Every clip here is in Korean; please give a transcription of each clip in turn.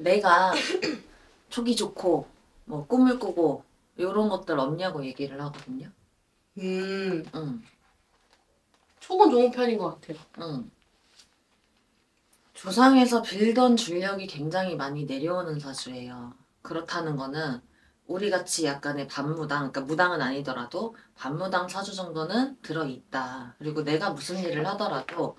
내가 촉이 좋고 뭐 꿈을 꾸고 이런 것들 없냐고 얘기를 하거든요. 음, 응, 촉은 좋은 편인 것 같아요. 응. 조상에서 빌던 줄력이 굉장히 많이 내려오는 사주예요. 그렇다는 거는 우리 같이 약간의 반무당, 그러니까 무당은 아니더라도 반무당 사주 정도는 들어있다. 그리고 내가 무슨 일을 하더라도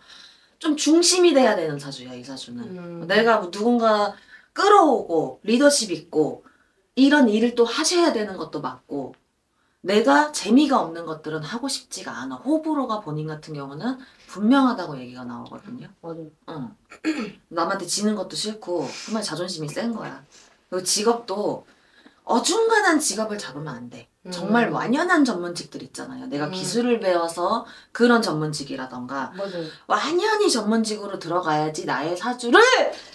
좀 중심이 돼야 되는 사주야, 이 사주는. 음. 내가 누군가 끌어오고 리더십 있고 이런 일을 또 하셔야 되는 것도 맞고 내가 재미가 없는 것들은 하고 싶지가 않아. 호불호가 본인 같은 경우는 분명하다고 얘기가 나오거든요. 맞아요. 응. 남한테 지는 것도 싫고 정말 자존심이 센 거야. 그리고 직업도 어중간한 직업을 잡으면 안 돼. 정말 음. 완연한 전문직들 있잖아요. 내가 음. 기술을 배워서 그런 전문직이라던가 맞아요. 완연히 전문직으로 들어가야지 나의 사주를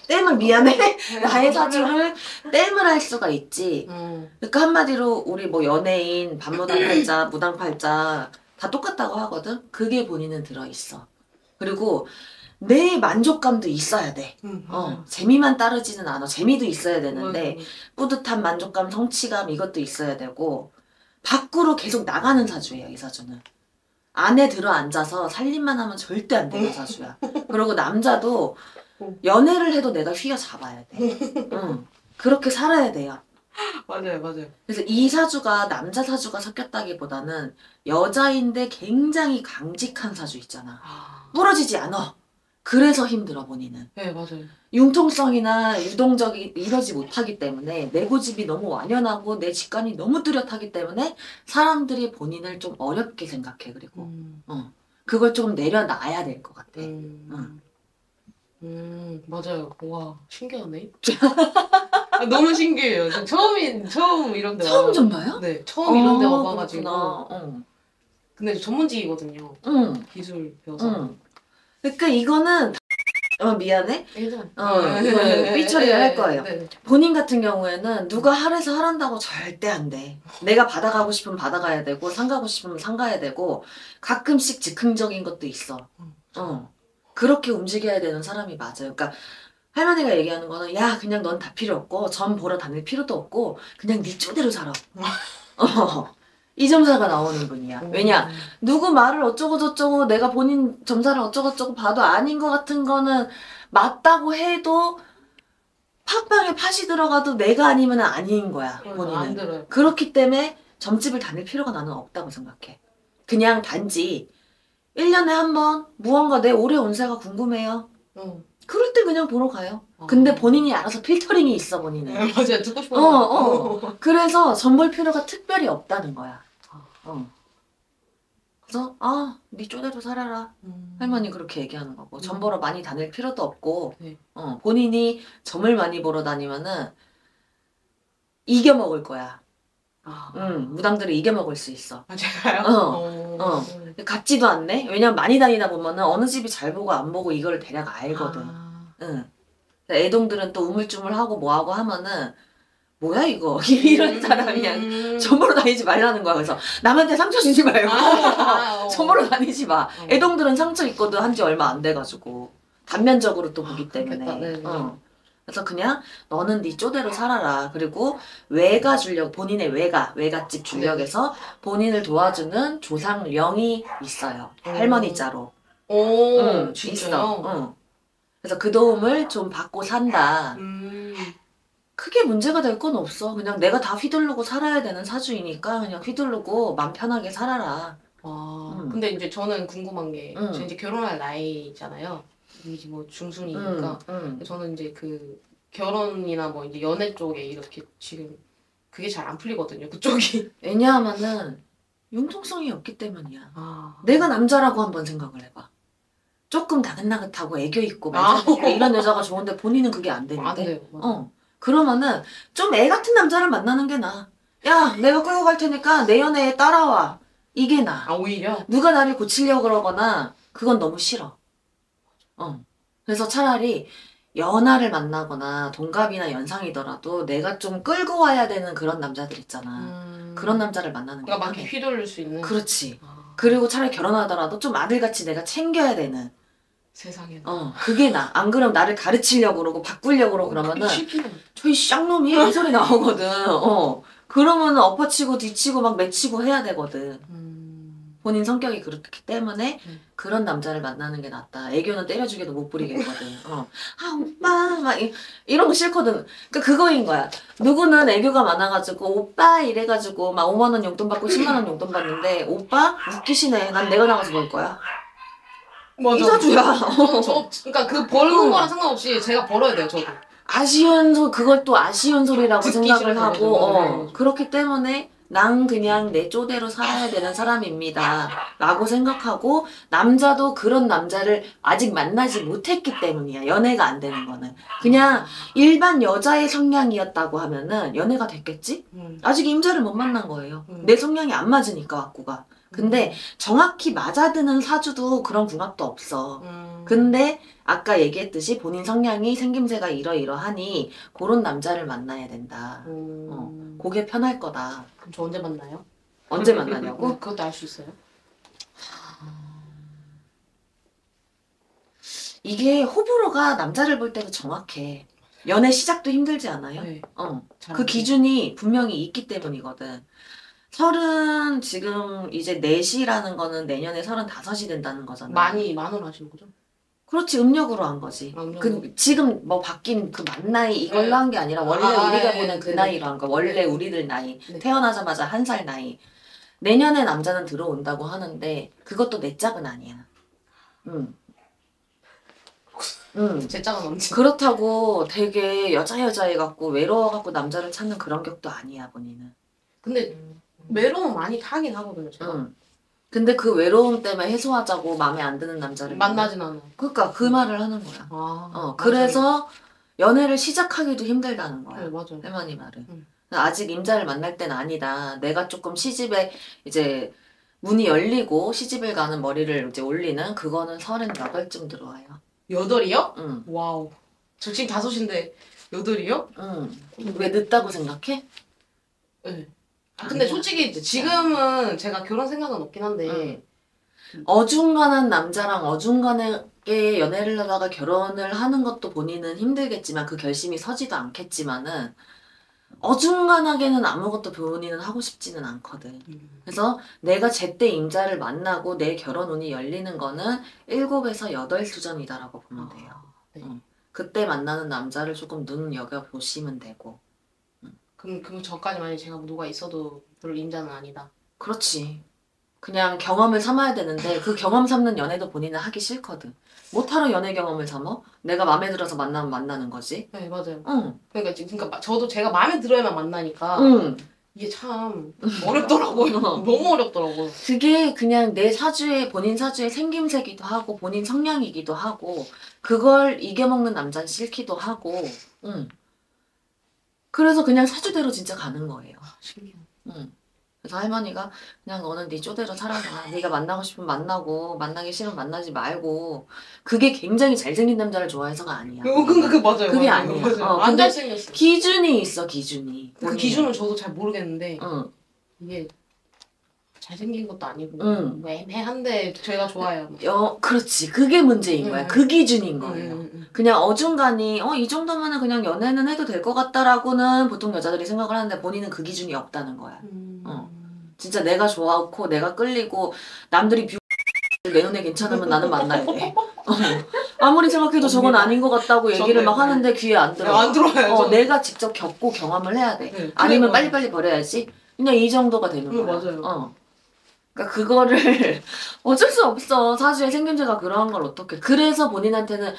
땜을 미안해 나의 사주를 땜을 할 수가 있지 음. 그러니까 한마디로 우리 뭐 연예인 반무당팔자 무당팔자 다 똑같다고 하거든 그게 본인은 들어 있어 그리고 내 만족감도 있어야 돼. 음. 어, 재미만 따르지는 않아. 재미도 있어야 되는데. 뿌듯한 만족감 성취감 이것도 있어야 되고 밖으로 계속 나가는 사주예요 이 사주는. 안에 들어 앉아서 살림만 하면 절대 안 되는 사주야. 그리고 남자도 연애를 해도 내가 휘어 잡아야 돼. 응. 그렇게 살아야 돼요. 맞아요, 맞아요. 그래서 이 사주가 남자 사주가 섞였다기보다는 여자인데 굉장히 강직한 사주 있잖아. 아, 부러지지 않아 그래서 힘들어 본인은 네, 맞아요. 융통성이나 유동적이 이러지 못하기 때문에 내 고집이 너무 완연하고 내 직관이 너무 뚜렷하기 때문에 사람들이 본인을 좀 어렵게 생각해 그리고 음. 어 그걸 좀 내려놔야 될 것 같아. 음. 응. 음, 맞아요. 와, 신기하네. 아, 너무 신기해요. 저 처음인, 처음 이런 데 처음 와- 좀 봐요? 네, 처음 이런 데 어, 와봐가지고. 그렇구나. 응. 근데 저 전문직이거든요. 응. 기술 배워서. 응. 그러니까 이거는 어 미안해. 어, 이거 삐처리를 할 거예요. 네, 네. 본인 같은 경우에는 누가 하래서 하란다고 절대 안 돼. 내가 받아가고 싶으면 받아가야 되고 상가고 싶으면 상가야 되고 가끔씩 즉흥적인 것도 있어. 어. 그렇게 움직여야 되는 사람이 맞아요. 그러니까 할머니가 얘기하는 거는 야 그냥 넌 다 필요 없고 점 보러 다닐 필요도 없고 그냥 네 쪼대로 살아. 어. 이 점사가 나오는 분이야. 왜냐 누구 말을 어쩌고 저쩌고 내가 본인 점사를 어쩌고 저쩌고 봐도 아닌 것 같은 거는 맞다고 해도 팥빵에 팥이 들어가도 내가 아니면 아닌 거야 안 본인은. 그렇기 때문에 점집을 다닐 필요가 나는 없다고 생각해. 그냥 단지 1년에 한 번 무언가 내 올해 운세가 궁금해요. 응. 그럴 때 그냥 보러 가요. 아. 근데 본인이 알아서 필터링이 있어 본인은. 네, 맞아요. 듣고 싶은 어, 거. 어. 그래서 전 볼 필요가 특별히 없다는 거야. 어. 그래서 아, 네 쪼대로 살아라. 음. 할머니 그렇게 얘기하는 거고. 음. 점 보러 많이 다닐 필요도 없고. 네. 어, 본인이 점을 많이 보러 다니면은 이겨 먹을 거야. 아. 응, 무당들을 이겨 먹을 수 있어. 아, 제가요? 어, 어. 같지도 않네. 왜냐면 많이 다니다 보면은 어느 집이 잘 보고 안 보고 이거를 대략 알거든. 아. 응. 애동들은 또 우물쭈물하고 뭐하고 하면은 뭐야 이거 이런 사람이야. 음. 점보러 다니지 말라는 거야. 그래서 남한테 상처 주지 말고 아, 어. 점보러 다니지 마. 어. 애동들은 상처 있거든 한지 얼마 안 돼가지고 단면적으로 또 보기 때문에. 그렇겠다. 네, 네. 어. 그래서 그냥 너는 네 쪼대로 살아라. 그리고 외가 줄력 본인의 외가 외가집 줄력에서 본인을 도와주는 조상령이 있어요. 음. 할머니 자로. 오, 응, 진짜요? 있어. 응. 그래서 그 도움을 좀 받고 산다. 음. 크게 문제가 될 건 없어. 그냥 내가 다 휘두르고 살아야 되는 사주이니까 그냥 휘두르고 맘 편하게 살아라. 아, 음. 근데 이제 저는 궁금한 게, 음. 저 이제 결혼할 나이잖아요. 이제 뭐 중순이니까. 응, 응. 저는 이제 그 결혼이나 뭐 이제 연애 쪽에 이렇게 지금 그게 잘 안 풀리거든요. 그쪽이. 왜냐하면은 융통성이 없기 때문이야. 아. 내가 남자라고 한번 생각을 해봐. 조금 나긋나긋하고 애교 있고 아. 이런 여자가 좋은데 본인은 그게 안 되는데. 안 돼요. 어. 그러면은 좀 애 같은 남자를 만나는 게 나아. 야, 내가 끌고 갈 테니까 내 연애에 따라와. 이게 나아. 아, 오히려? 누가 나를 고치려고 그러거나 그건 너무 싫어. 어. 그래서 차라리 연하를 만나거나 동갑이나 연상이더라도 내가 좀 끌고 와야 되는 그런 남자들 있잖아. 음. 그런 남자를 만나는 게 그러니까 막. 휘둘릴 수 있는. 그렇지. 아. 그리고 차라리 결혼하더라도 좀 아들같이 내가 챙겨야 되는 세상에. 어, 그게 나. 안 그러면 나를 가르치려고 그러고 바꾸려고 그러고 그러면은. 저이 쌍놈이 이 소리 나오거든. 어. 그러면은 엎어치고 뒤치고 막 맺히고 해야 되거든. 음. 본인 성격이 그렇기 때문에 음. 그런 남자를 만나는 게 낫다. 애교는 때려주게도 못 부리겠거든. 어. 아 오빠 막 이, 이런 거 싫거든. 그러니까 그거인 거야. 누구는 애교가 많아가지고 오빠 이래가지고 막 5만 원 용돈 받고 10만 원 용돈 받는데 오빠 웃기시네. 난 내가 나가서 벌 거야. 이사주야. 저, 저, 그러니까 그 벌는 응. 거랑 상관없이 제가 벌어야 돼요, 저도. 아쉬운 소 그걸 또 아쉬운 소리라고 듣기 생각을 싫어서 하고. 어, 네. 그렇기 때문에 난 그냥 내 쪼대로 살아야 되는 사람입니다 라고 생각하고 남자도 그런 남자를 아직 만나지 못했기 때문이야 연애가 안 되는 거는 그냥 일반 여자의 성향이었다고 하면은 연애가 됐겠지? 음. 아직 임자를 못 만난 거예요 음. 내 성향이 안 맞으니까 왁구가 근데 정확히 맞아드는 사주도 그런 궁합도 없어 음. 근데 아까 얘기했듯이 본인 성향이 생김새가 이러이러하니 그런 남자를 만나야 된다. 음. 어. 그게 편할 거다. 그럼 저 언제 만나요? 언제 만나냐고? 음, 그것도 알 수 있어요? 이게 호불호가 남자를 볼 때도 정확해. 연애 시작도 힘들지 않아요? 네. 어. 잘 그. 기준이 분명히 있기 때문이거든. 서른 지금 이제 넷이라는 거는 내년에 서른 다섯이 된다는 거잖아. 많이 만원 하시는 거죠? 그렇지 음력으로 한 거지. 아, 음력으로. 그 지금 뭐 바뀐 그 만 나이 이걸로 네. 한게 아니라 원래 아, 우리가 네, 보는 그 네, 네. 나이로 한 거. 원래 네. 우리들 나이. 네. 태어나자마자 한 살 나이. 내년에 남자는 들어온다고 하는데 그것도 내 짝은 아니야. 응. 응. 제 짝은 언제? 그렇다고 되게 여자 여자애 같고 외로워 갖고 남자를 찾는 그런 격도 아니야 본인은. 근데 외로움 많이 타긴 하거든요, 제가. 응. 근데 그 외로움 때문에 해소하자고 마음에 안 드는 남자를 만나진 않아요. 그러니까 그 말을 하는 거야. 아, 어. 그래서 연애를 시작하기도 힘들다는 거야. 네, 맞아요. 할머니 말은. 음. 아직 임자를 만날 땐 아니다. 내가 조금 시집에 이제 문이 열리고 시집을 가는 머리를 이제 올리는 그거는 서른 여덟쯤 들어와요. 여덟이요? 응. wow. 저 지금 다섯인데 여덟이요? 응. 왜 늦다고 생각해? 네. 아, 근데. 솔직히 지금은 제가 결혼 생각은 없긴 한데 어중간한 남자랑 어중간하게 연애를 하다가 결혼을 하는 것도 본인은 힘들겠지만 그 결심이 서지도 않겠지만은 어중간하게는 아무것도 본인은 하고 싶지는 않거든. 음. 그래서 내가 제때 임자를 만나고 내 결혼 운이 열리는 거는 7에서 8 수전이다라고 보면 돼요. 네. 응. 그때 만나는 남자를 조금 눈 여겨 보시면 되고. 그럼 그 전까지 만약 제가 누가 있어도 별로 임자는 아니다. 그렇지. 그냥 경험을 삼아야 되는데 그 경험 삼는 연애도 본인은 하기 싫거든. 못하러 연애 경험을 삼어? 내가 마음에 들어서 만나면 만나는 거지. 네 맞아요. 응. 그러니까 지금 그러니까 저도 제가 마음에 들어야만 만나니까 응. 이게 참 어렵더라고요. 너무 어렵더라고요. 그게 그냥 내 사주의 본인 사주의 생김새기도 하고 본인 성향이기도 하고 그걸 이겨먹는 남자는 싫기도 하고. 응. 그래서 그냥 사주대로 진짜 가는 거예요. 아, 신기해. 응. 그래서 할머니가 그냥 너는 네 쪼대로 살아가. 네가 만나고 싶으면 만나고 만나기 싫으면 만나지 말고 그게 굉장히 잘생긴 남자를 좋아해서가 아니야. 그, 그, 그 맞아요. 그게 맞아요. 아니야. 맞아요. 어, 안 잘생겼어. 기준이 있어 기준이. 그 본인의. 기준은 저도 잘 모르겠는데 응. 이게 잘생긴 것도 아니고 응. 뭐 애매한데 제가 좋아요. 어 그렇지 그게 문제인 거야. 음. 그 기준인 음, 거예요. 음, 음. 그냥 어중간히 어 이 정도면은 그냥 연애는 해도 될 것 같다라고는 보통 여자들이 생각을 하는데 본인은 그 기준이 없다는 거야. 음. 어. 진짜 내가 좋아하고 내가 끌리고 남들이 뷰... 내 눈에 괜찮으면 나는 만나야 돼. 어. 아무리 생각해도 저건 아닌 것 같다고 얘기를 막 하는데 귀에 안 들어. 안 들어와요. 어. 내가 직접 겪고 경험을 해야 돼. 네, 아니면. 빨리빨리 버려야지. 그냥 이 정도가 되는 응, 거야. 맞아요. 어. 그러니까 그거를 어쩔 수 없어. 사주의 생김새가 그러한 걸 어떻게. 그래서 본인한테는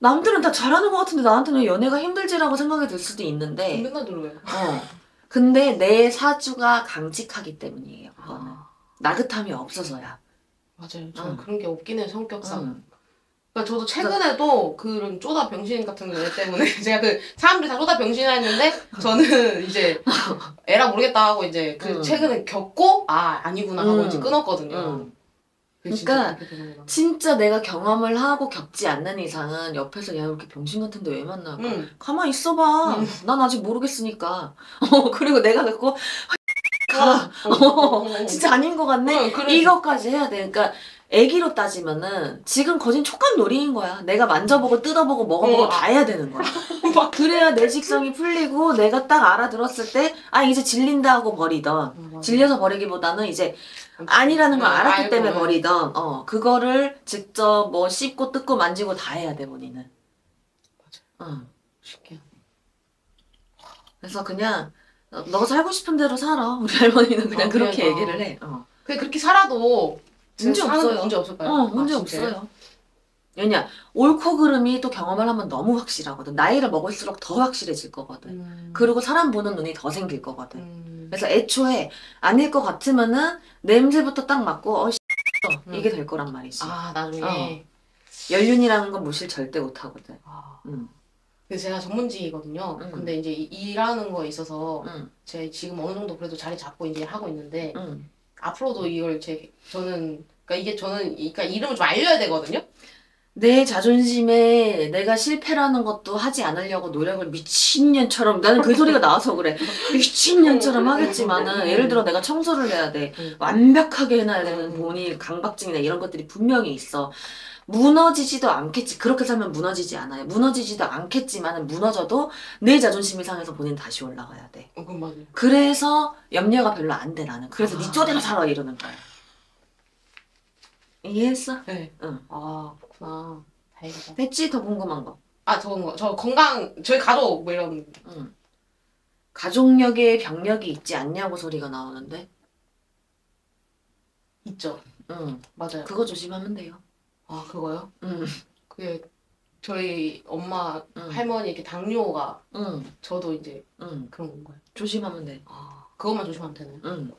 남들은 다 잘하는 것 같은데 나한테는 연애가 힘들지라고 생각이 들 수도 있는데. 맨날 들어요. 어. 근데 내 사주가 강직하기 때문이에요. 그거는. 아, 나긋함이 없어서야. 맞아요. 저는 응. 그런 게 없긴 해요, 성격상. 응. 그러니까 저도 최근에도 그런 쪼다 병신 같은 애 때문에 제가 그 사람들이 다 쪼다 병신이라 했는데 저는 이제 에라 모르겠다 하고 이제 그 응. 최근에 겪고 아 아니구나 하고 응. 이제 끊었거든요. 진짜 그러니까 되는구나. 진짜 내가 경험을 하고 겪지 않는 이상은 옆에서 야 이렇게 병신 같은데 왜 만나고 응. 가만 있어봐. 응. 난 아직 모르겠으니까. 어, 그리고 내가 듣고 가. 어, 어, 어, 어. 진짜 아닌 것 같네. 응, 그래. 이것까지 해야 돼. 그러니까 애기로 따지면은 지금 거진 촉감 놀이인 거야. 내가 만져보고 뜯어보고 먹어보고 어. 다 해야 되는 거야. 그래야 내 직성이 풀리고 내가 딱 알아들었을 때 아 이제 질린다 하고 버리던 질려서 버리기보다는 이제 아니라는 걸 음, 알았기 알고, 때문에 음. 버리던 어 그거를 직접 뭐 씹고 뜯고 만지고 다 해야 돼 본인은. 응. 쉽게. 그래서 그냥 너- 너가 살고 싶은 대로 살아. 우리 할머니는 그냥 어, 그렇게 그러니까. 얘기를 해. 어. 그냥 그렇게 살아도 문제 없어요. 문제 없을까요? 어, 문제 아? 없어요. 왜냐, 옳고 그름이 또 경험을 하면 너무 확실하거든. 나이를 먹을수록 더 확실해질 거거든. 음. 그리고 사람 보는 눈이 더 생길 거거든. 음. 그래서 애초에 아닐 것 같으면은 냄새부터 딱 맡고, 어, 씨, 음. 이게 될 거란 말이지. 아 나중에. 연륜이라는 건 무실 절대 못 하거든. 아. 응, 그래서 제가 전문직이거든요. 음. 근데 이제 이- 일하는 거에 있어서 응, 제가 지금 어느 정도 그래도 자리 잡고 이제 하고 있는데 응. 앞으로도 이걸 제 저는 그러니까 이게 저는 그러니까 이름을 좀 알려야 되거든요. 내 자존심에 내가 실패라는 것도 하지 않으려고 노력을 미친년처럼 나는 그 소리가 나와서 그래 미친년처럼 하겠지만은 예를 들어 내가 청소를 해야 돼 음. 완벽하게 해놔야 되는 음. 본인 강박증이나 이런 것들이 분명히 있어 무너지지도 않겠지 그렇게 살면 무너지지 않아요 무너지지도 않겠지만은 무너져도 내 자존심이 상해서 본인 다시 올라가야 돼 어, 그건 맞아요. 그래서 염려가 별로 안 돼 나는 그래서 아. 네 쪼대로 살아 이러는 거야 이해했어? 네. 응. 아 그렇구나. 다행이다. 됐지? 더 궁금한 거 아 저건 거. 저 건강 저희 가족 뭐 이런 응. 가족력에 병력이 있지 않냐고 소리가 나오는데, 있죠. 응. 맞아요. 그거 조심하면 돼요. 아 그거요? 응, 그게 저희 엄마 응, 할머니 이렇게 당뇨가 응, 저도 이제 응. 그런 건가요? 조심하면 돼. 아 그것만 조심하면 되나요? 응.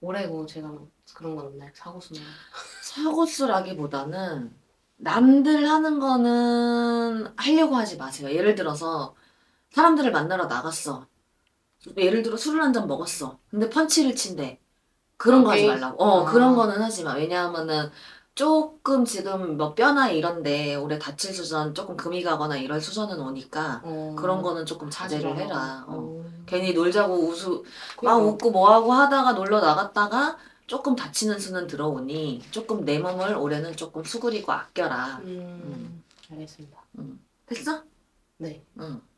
올해 뭐 제가 뭐 그런 건 없나요? 사고 수나 사고수라기보다는 남들 하는 거는 하려고 하지 마세요. 예를 들어서 사람들을 만나러 나갔어. 예를 들어 술을 한 잔 먹었어. 근데 펀치를 친대. 그런 거 하지 오케이. 말라고. 어, 아. 그런 거는 하지 마. 왜냐하면은 조금 지금 뭐 뼈나 이런데 올해 다칠 수전 조금 금이 가거나 이럴 수전은 오니까 어, 그런 거는 조금 자제를 해라. 어. 어. 괜히 놀자고 우수 막. 웃고 뭐하고 하다가 놀러 나갔다가 조금 다치는 수는 들어오니 조금 내 몸을 올해는 조금 수그리고 아껴라. 음, 알겠습니다. 됐어? 네. 응.